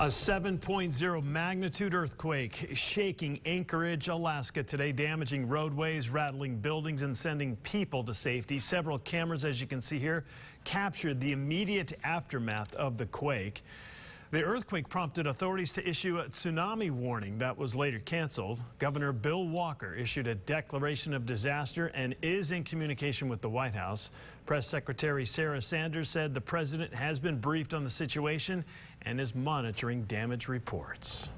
A 7.0 magnitude earthquake shaking Anchorage, Alaska today, damaging roadways, rattling buildings, and sending people to safety. Several cameras, as you can see here, captured the immediate aftermath of the quake. The earthquake prompted authorities to issue a tsunami warning that was later canceled. Governor Bill Walker issued a declaration of disaster and is in communication with the White House. Press Secretary Sarah Sanders said the president has been briefed on the situation and is monitoring damage reports.